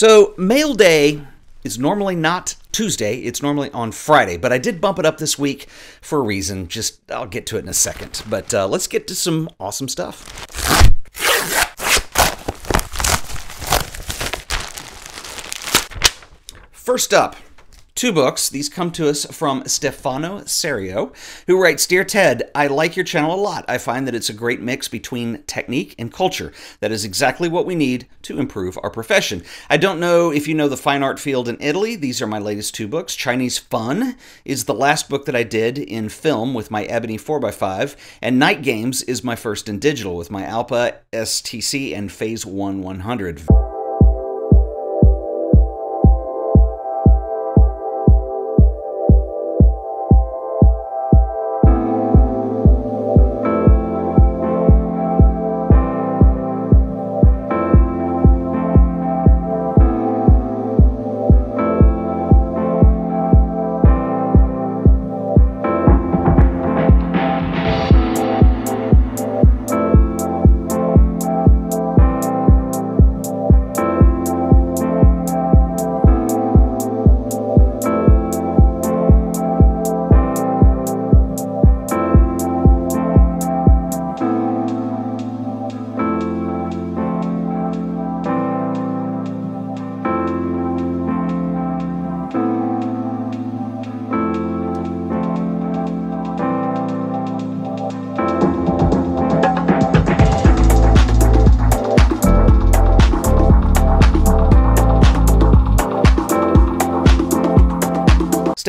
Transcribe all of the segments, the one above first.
So, mail day is normally not Tuesday, it's normally on Friday, but I did bump it up this week for a reason. Just, I'll get to it in a second. But uh, let's get to some awesome stuff. First up, Two books. These come to us from Stefano Cerio, who writes Dear Ted, I like your channel a lot. I find that it's a great mix between technique and culture. That is exactly what we need to improve our profession. I don't know if you know the fine art field in Italy. These are my latest two books. Chinese Fun is the last book that I did in film with my Ebony 4x5, and Night Games is my first in digital with my Alpa STC and Phase 1 100.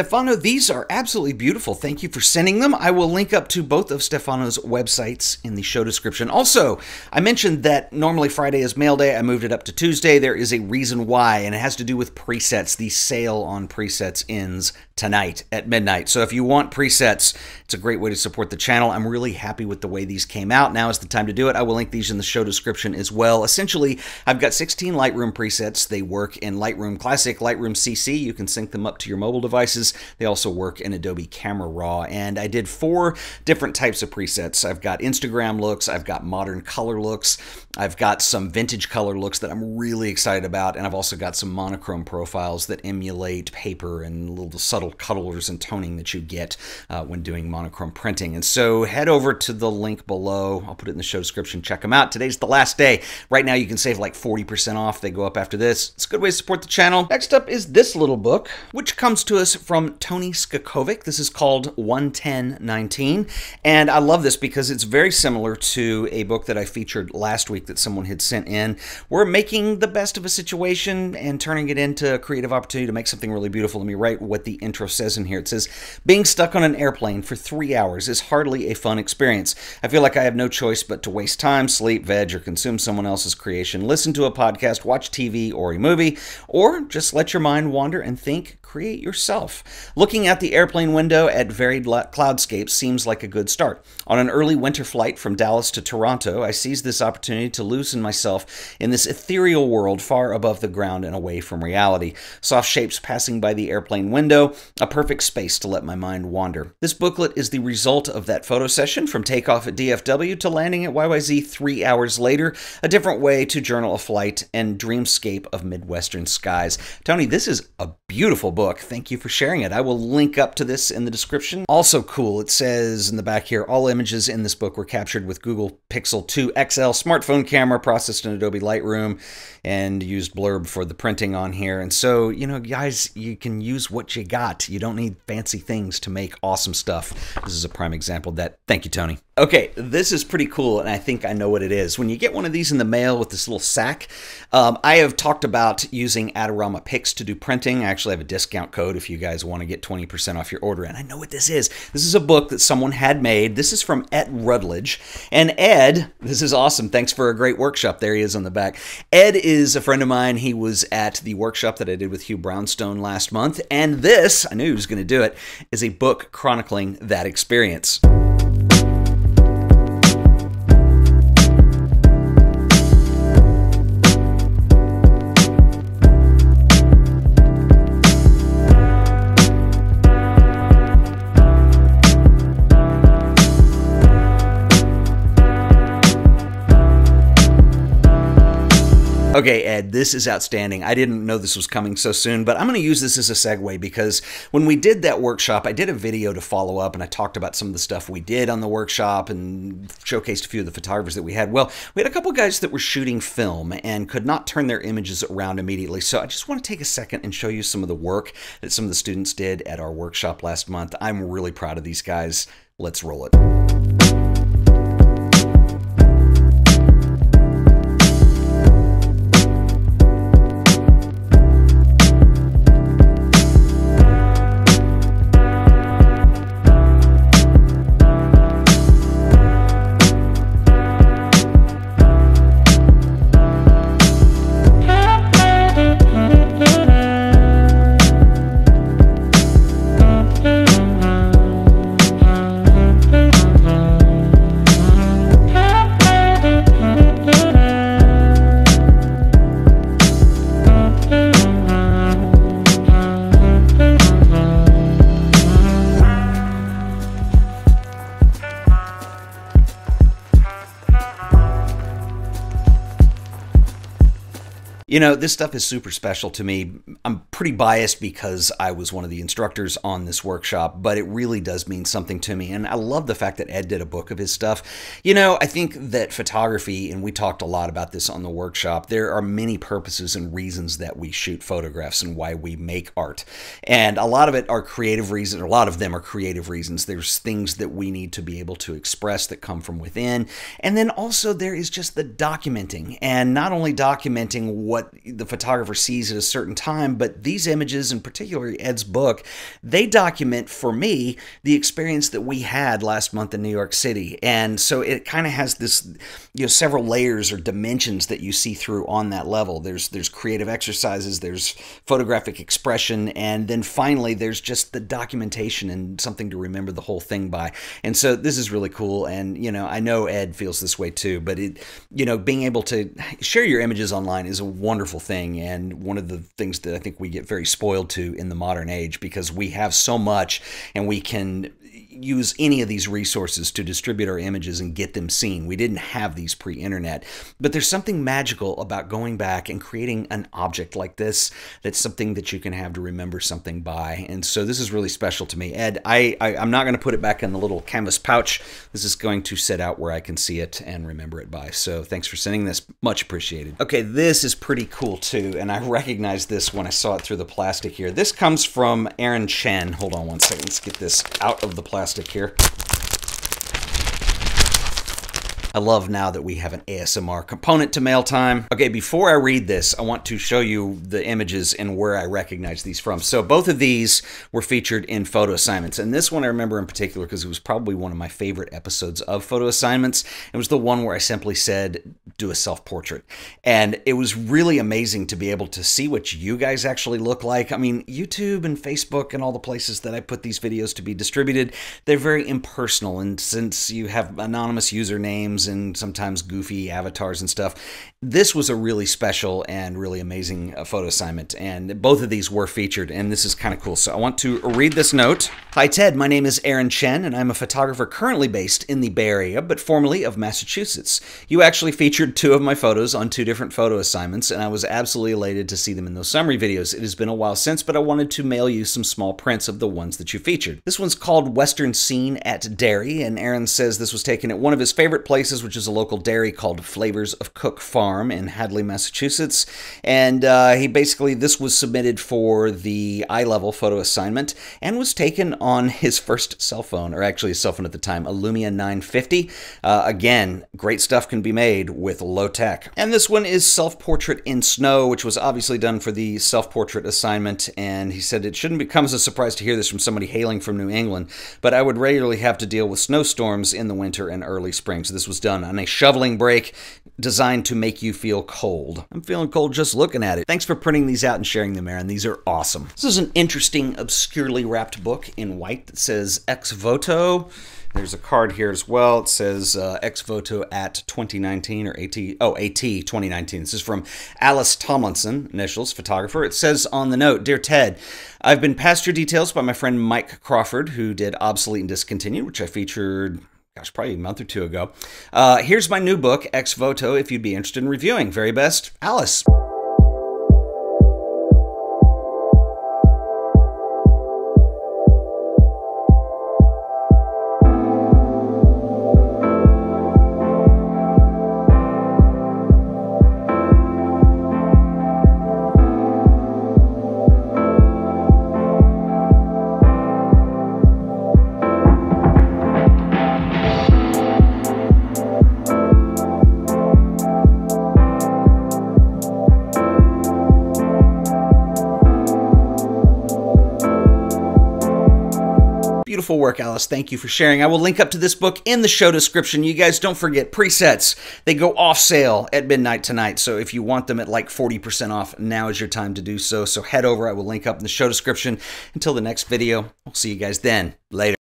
Stefano, these are absolutely beautiful. Thank you for sending them. I will link up to both of Stefano's websites in the show description. Also, I mentioned that normally Friday is mail day. I moved it up to Tuesday. There is a reason why, and it has to do with presets. The sale on presets ends tonight at midnight. So if you want presets, it's a great way to support the channel. I'm really happy with the way these came out. Now is the time to do it. I will link these in the show description as well. Essentially, I've got 16 Lightroom presets. They work in Lightroom Classic, Lightroom CC. You can sync them up to your mobile devices. They also work in Adobe Camera Raw. And I did four different types of presets. I've got Instagram looks, I've got modern color looks, I've got some vintage color looks that I'm really excited about, and I've also got some monochrome profiles that emulate paper and little subtle cuddlers and toning that you get uh, when doing monochrome printing. And so head over to the link below. I'll put it in the show description. Check them out. Today's the last day. Right now, you can save like 40% off. They go up after this. It's a good way to support the channel. Next up is this little book, which comes to us from Toni Skokovic. This is called 11019. And I love this because it's very similar to a book that I featured last week that someone had sent in. We're making the best of a situation and turning it into a creative opportunity to make something really beautiful. Let me write what the intro says in here. It says, Being stuck on an airplane for three hours is hardly a fun experience. I feel like I have no choice but to waste time, sleep, veg, or consume someone else's creation, listen to a podcast, watch TV or a movie, or just let your mind wander and think, create yourself. Looking at the airplane window at varied cloudscapes seems like a good start. On an early winter flight from Dallas to Toronto, I seized this opportunity to loosen myself in this ethereal world far above the ground and away from reality. Soft shapes passing by the airplane window, a perfect space to let my mind wander. This booklet is the result of that photo session from takeoff at DFW to landing at YYZ three hours later, a different way to journal a flight and dreamscape of Midwestern skies. Toni, this is a beautiful book. Thank you for sharing it. I will link up to this in the description. Also cool, it says in the back here, all images in this book were captured with Google Pixel 2 XL smartphone camera processed in Adobe Lightroom and used blurb for the printing on here. And so, you know, guys, you can use what you got. You don't need fancy things to make awesome stuff. This is a prime example of that. Thank you, Toni. Okay, this is pretty cool, and I think I know what it is. When you get one of these in the mail with this little sack, um, I have talked about using Adorama Pix to do printing. I actually have a discount code if you guys want to get 20% off your order. And I know what this is. This is a book that someone had made. This is from Ed Ruttledge. And Ed, this is awesome. Thanks for a great workshop. There he is on the back. Ed is a friend of mine. He was at the workshop that I did with Hugh Brownstone last month. And this, I knew he was going to do it, is a book chronicling that experience. Okay, Ed, this is outstanding. I didn't know this was coming so soon, but I'm going to use this as a segue because when we did that workshop, I did a video to follow up and I talked about some of the stuff we did on the workshop and showcased a few of the photographers that we had. Well, we had a couple guys that were shooting film and could not turn their images around immediately. So I just want to take a second and show you some of the work that some of the students did at our workshop last month. I'm really proud of these guys. Let's roll it. You know, this stuff is super special to me. I'm pretty biased because I was one of the instructors on this workshop, but it really does mean something to me. And I love the fact that Ed did a book of his stuff. You know, I think that photography, and we talked a lot about this on the workshop, there are many purposes and reasons that we shoot photographs and why we make art. And a lot of it are creative reasons, a lot of them are creative reasons. There's things that we need to be able to express that come from within. And then also there is just the documenting, and not only documenting what what the photographer sees at a certain time, but these images, in particular Ed's book, they document for me the experience that we had last month in New York City. And so it kind of has this, you know, several layers or dimensions that you see through on that level. There's there's creative exercises, there's photographic expression, and then finally there's just the documentation and something to remember the whole thing by. And so this is really cool. And you know, I know Ed feels this way too, but it, you know, being able to share your images online is a wonderful thing and one of the things that I think we get very spoiled to in the modern age because we have so much and we can use any of these resources to distribute our images and get them seen. We didn't have these pre internet. But there's something magical about going back and creating an object like this that's something that you can have to remember something by. And so this is really special to me. Ed, I, I, am not going to put it back in the little canvas pouch. This is going to sit out where I can see it and remember it by. So thanks for sending this. Much appreciated. Okay, this is pretty cool too. And I recognized this when I saw it through the plastic here. This comes from Aaron Chen. Hold on one second. Let's get this out of the plastic plastic here. I love now that we have an ASMR component to mail time. Okay, before I read this, I want to show you the images and where I recognize these from. So both of these were featured in photo assignments. And this one I remember in particular because it was probably one of my favorite episodes of photo assignments. It was the one where I simply said, do a self-portrait. And it was really amazing to be able to see what you guys actually look like. I mean, YouTube and Facebook and all the places that I put these videos to be distributed, they're very impersonal. And since you have anonymous usernames, and sometimes goofy avatars and stuff. This was a really special and really amazing uh, photo assignment, and both of these were featured, and this is kind of cool. So I want to read this note. Hi, Ted. My name is Aaron Chen, and I'm a photographer currently based in the Bay Area, but formerly of Massachusetts. You actually featured two of my photos on two different photo assignments, and I was absolutely elated to see them in those summary videos. It has been a while since, but I wanted to mail you some small prints of the ones that you featured. This one's called Western Scene at Dairy, and Aaron says this was taken at one of his favorite places Places, which is a local dairy called Flayvors of Cook Farm in Hadley, Massachusetts. And uh, he basically, this was submitted for the eye level photo assignment and was taken on his first cell phone, or actually a cell phone at the time, a Lumia 950. Uh, again, great stuff can be made with low tech. And this one is self portrait in snow, which was obviously done for the self portrait assignment. And he said it shouldn't come as a surprise to hear this from somebody hailing from New England, but I would regularly have to deal with snowstorms in the winter and early spring. So this was done on a shoveling break designed to make you feel cold. I'm feeling cold just looking at it. Thanks for printing these out and sharing them, Aaron. These are awesome. This is an interesting, obscurely wrapped book in white that says ex voto. There's a card here as well. It says uh, ex voto at 2019 or AT, oh, AT 2019. This is from Alys Tomlinson, initials, photographer. It says on the note Dear Ted, I've been passed your details by my friend Mike Crawford, who did Obsolete and Discontinued, which I featured gosh, probably a month or two ago. Uh, here's my new book, Ex Voto, if you'd be interested in reviewing. Very best, Alys. Beautiful work, Alys. Thank you for sharing. I will link up to this book in the show description. You guys don't forget presets. They go off sale at midnight tonight. So if you want them at like 40% off, now is your time to do so. So head over. I will link up in the show description. Until the next video, we'll see you guys then. Later.